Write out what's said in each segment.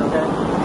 Okay.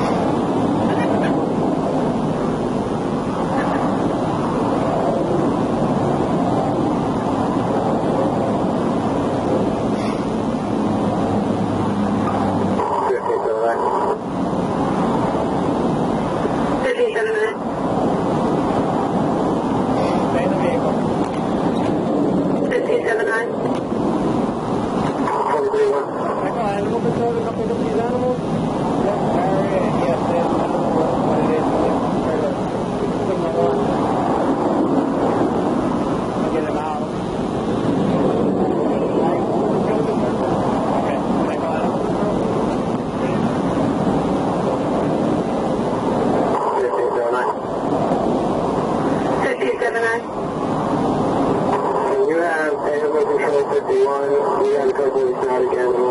Probably not again.